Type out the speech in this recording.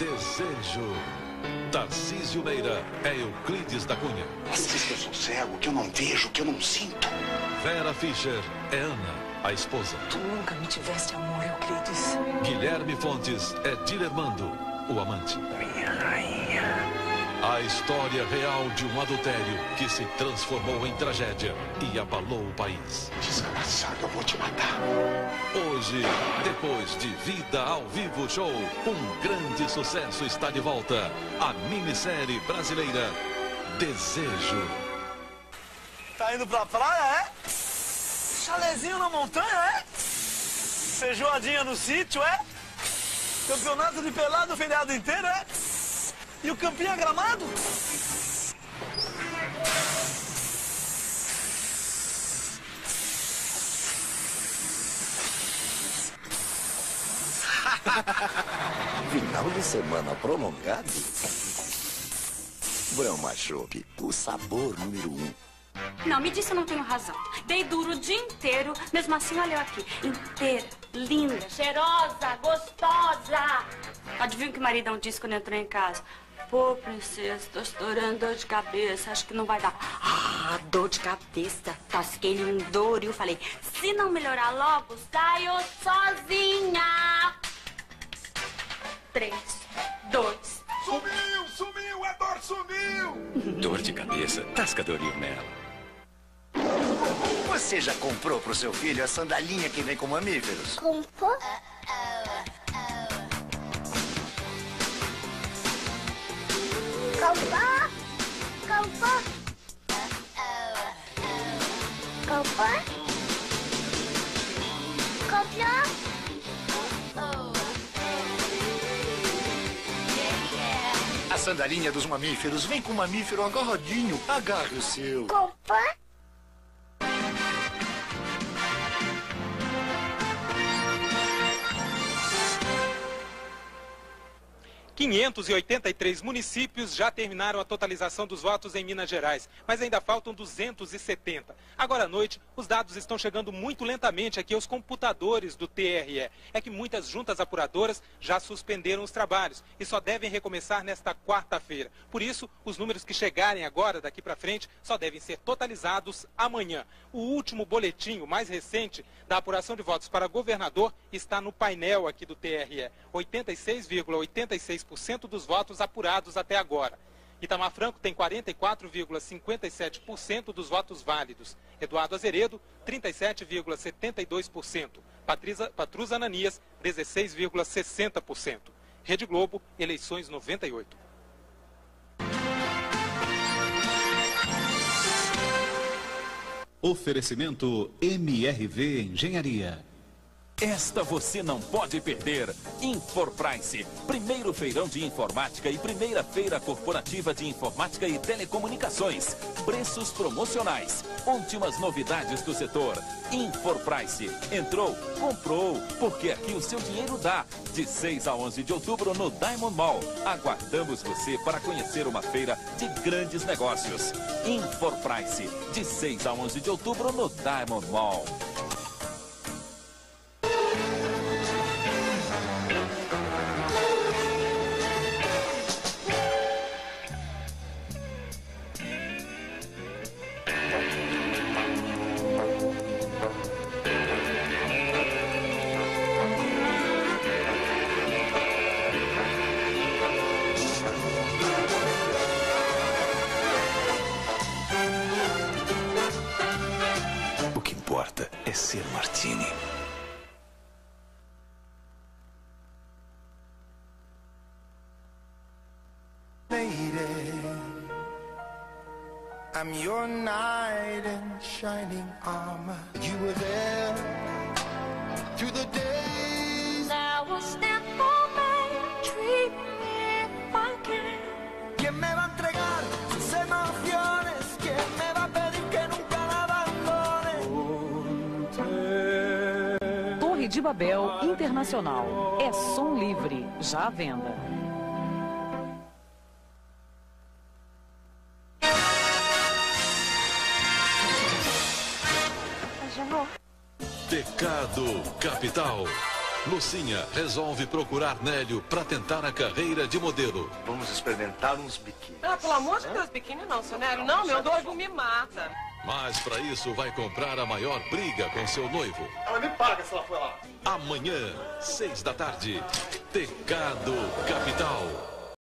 Desejo. Tarcísio Meira é Euclides da Cunha. Assista, que eu sou cego, que eu não vejo, que eu não sinto. Vera Fischer é Ana, a esposa. Tu nunca me tiveste amor, Euclides. Guilherme Fontes é Dilemando, o amante. Minha rainha. A história real de um adultério que se transformou em tragédia e abalou o país. Desgraçado, eu vou te matar. Hoje, depois de Vida ao Vivo Show, um grande sucesso está de volta. A minissérie brasileira Desejo. Tá indo pra praia, é? Chalezinho na montanha, é? Feijoadinha no sítio, é? Campeonato de pelado o feriado inteiro, é? E o campinho é gramado? Final de semana prolongado? Brahma Chopp, o sabor número um. Não, me disse eu não tenho razão. Dei duro o dia inteiro, mesmo assim, olha eu aqui. Inteira, linda, cheirosa, gostosa. Adivinha o que o maridão disse quando entrou em casa? Pô, princesa, tô estourando dor de cabeça, acho que não vai dar. Ah, dor de cabeça. Tasquei-lhe um dor e eu falei, se não melhorar logo, saio sozinha. Três, dois, Sumiu, sumiu, a dor sumiu. Dor de cabeça, tasca Doril nela. Você já comprou pro seu filho a sandalinha que vem com mamíferos? Comprou? Comprou? Comprou? Comprou? Comprou? A sandalinha dos mamíferos vem com um mamífero agarradinho. Agarre o seu. Comprou? 583 municípios já terminaram a totalização dos votos em Minas Gerais, mas ainda faltam 270. Agora à noite, os dados estão chegando muito lentamente aqui aos computadores do TRE. É que muitas juntas apuradoras já suspenderam os trabalhos e só devem recomeçar nesta quarta-feira. Por isso, os números que chegarem agora, daqui para frente, só devem ser totalizados amanhã. O último boletim, o mais recente, da apuração de votos para governador está no painel aqui do TRE. 86,86% dos votos apurados até agora. Itamar Franco tem 44,57% dos votos válidos. Eduardo Azeredo, 37,72%. Patriza, Patrus Ananias, 16,60%. Rede Globo, eleições 98. Oferecimento MRV Engenharia. Esta você não pode perder. InforPrice, primeiro feirão de informática e primeira feira corporativa de informática e telecomunicações. Preços promocionais, últimas novidades do setor. InforPrice, entrou, comprou, porque aqui o seu dinheiro dá. De 6 a 11 de outubro no Diamond Mall. Aguardamos você para conhecer uma feira de grandes negócios. InforPrice, de 6 a 11 de outubro no Diamond Mall. Importa é ser Martini. I'm your knight in shining armor. You were there through the days. Torre de Babel Internacional. É som livre, já à venda. Pecado Capital. Lucinha resolve procurar Nélio para tentar a carreira de modelo. Vamos experimentar uns biquínis. Ah, pelo amor de Deus, biquíni não, seu Nélio. Não, meu noivo me mata. Mas para isso vai comprar a maior briga com seu noivo. Ela me paga se ela for lá. Amanhã, seis da tarde, Tecado Capital.